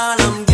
I'm